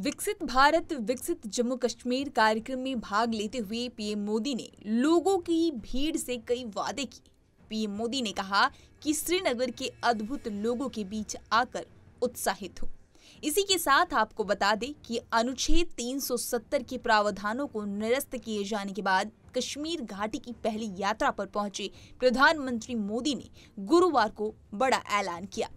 विकसित भारत, विकसित जम्मू कश्मीर कार्यक्रम में भाग लेते हुए पीएम मोदी ने लोगों की भीड़ से कई वादे किए। पीएम मोदी ने कहा कि श्रीनगर के अद्भुत लोगों के बीच आकर उत्साहित हो। इसी के साथ आपको बता दें कि अनुच्छेद 370 के प्रावधानों को निरस्त किए जाने के बाद कश्मीर घाटी की पहली यात्रा पर पहुँचे प्रधानमंत्री मोदी ने गुरुवार को बड़ा ऐलान किया।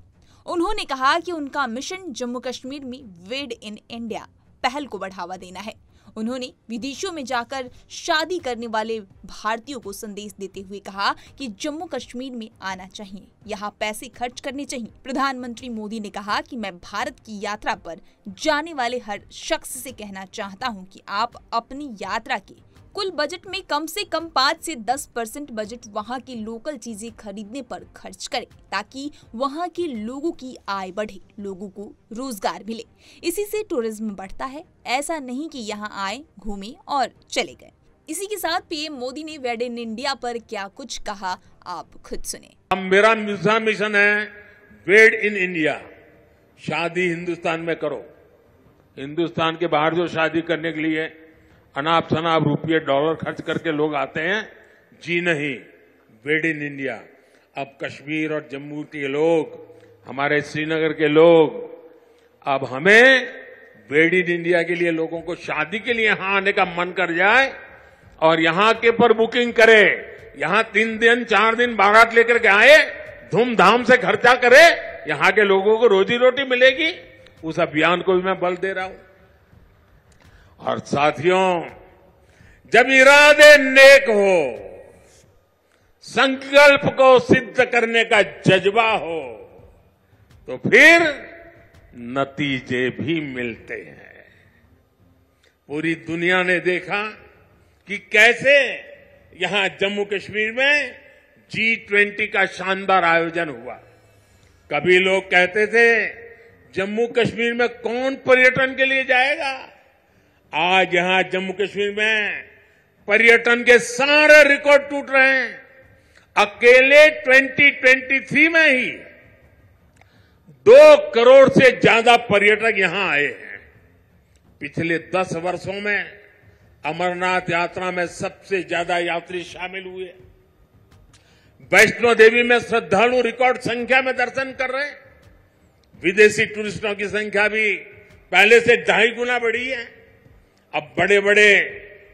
उन्होंने कहा कि उनका मिशन जम्मू कश्मीर में वेड इन इंडिया, पहल को बढ़ावा देना है। उन्होंने विदेशों में जाकर शादी करने वाले भारतीयों को संदेश देते हुए कहा कि जम्मू कश्मीर में आना चाहिए, यहाँ पैसे खर्च करने चाहिए। प्रधानमंत्री मोदी ने कहा कि मैं भारत की यात्रा पर जाने वाले हर शख्स से कहना चाहता हूँ कि आप अपनी यात्रा के कुल बजट में कम से कम पाँच से दस परसेंट बजट वहाँ की लोकल चीज़ें खरीदने पर खर्च करें, ताकि वहाँ के लोगों की आय बढ़े, लोगों को रोज़गार मिले। इसी से टूरिज़्म बढ़ता है। ऐसा नहीं कि यहाँ आए, घूमे और चले गए। इसी के साथ पीएम मोदी ने वेड इन इंडिया पर क्या कुछ कहा, आप खुद सुने। मेरा मिर्ज़ा मिशन है वेड इन इंडिया शादी हिंदुस्तान में करो। हिंदुस्तान के बाहर जो शादी करने के लिए अनाप शनाप रुपये डॉलर खर्च करके लोग आते हैं। जी नहीं वेड इन इंडिया अब कश्मीर और जम्मू के लोग, हमारे श्रीनगर के लोग, अब हमें वेड इन इंडिया के लिए लोगों को शादी के लिए यहाँ आने का मन कर जाए और यहाँ के पर बुकिंग करे, यहाँ तीन दिन, चार दिन बारात लेकर के आए, धूमधाम से खर्चा करे, यहाँ के लोगों को रोजी रोटी मिलेगी। उस अभियान को भी मैं बल दे रहा हूँ। और साथियों, जब इरादे नेक हो, संकल्प को सिद्ध करने का जज्बा हो तो फिर नतीजे भी मिलते हैं। पूरी दुनिया ने देखा कि कैसे यहाँ जम्मू कश्मीर में जी ट्वेंटी का शानदार आयोजन हुआ। कभी लोग कहते थे जम्मू कश्मीर में कौन पर्यटन के लिए जाएगा? आज यहाँ जम्मू कश्मीर में पर्यटन के सारे रिकॉर्ड टूट रहे हैं। अकेले 2023 में ही दो करोड़ से ज़्यादा पर्यटक यहाँ आए हैं। पिछले दस वर्षों में अमरनाथ यात्रा में सबसे ज़्यादा यात्री शामिल हुए। वैष्णो देवी में श्रद्धालु रिकॉर्ड संख्या में दर्शन कर रहे हैं। विदेशी टूरिस्टों की संख्या भी पहले से ढाई गुना बढ़ी है। अब बड़े बड़े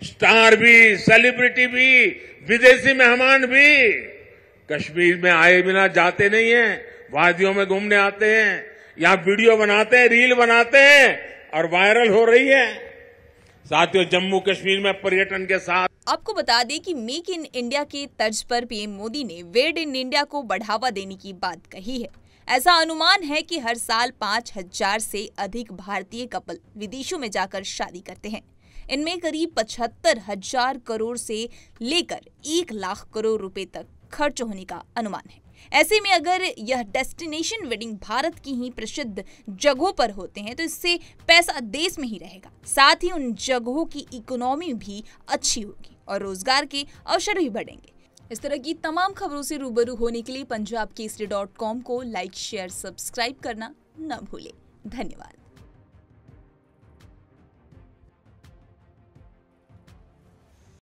स्टार भी, सेलिब्रिटी भी, विदेशी मेहमान भी कश्मीर में आए बिना जाते नहीं है, वादियों में घूमने आते हैं यहाँ वीडियो बनाते हैं, रील बनाते हैं, और वायरल हो रही है। साथियों, जम्मू कश्मीर में पर्यटन के साथ आपको बता दें कि मेक इन इंडिया के तर्ज पर पीएम मोदी ने वेड इन इंडिया को बढ़ावा देने की बात कही है। ऐसा अनुमान है कि हर साल पाँच हज़ार से अधिक भारतीय कपल विदेशों में जाकर शादी करते हैं। इनमें करीब पचहत्तर हज़ार करोड़ से लेकर एक लाख करोड़ रुपए तक खर्च होने का अनुमान है। ऐसे में अगर यह डेस्टिनेशन वेडिंग भारत की ही प्रसिद्ध जगहों पर होते हैं तो इससे पैसा देश में ही रहेगा। साथ ही उन जगहों की इकोनॉमी भी अच्छी होगी और रोज़गार के अवसर भी बढ़ेंगे। इस तरह की तमाम खबरों से रूबरू होने के लिए पंजाब केसरी डॉट कॉम को लाइक, शेयर, सब्सक्राइब करना न भूलें। धन्यवाद।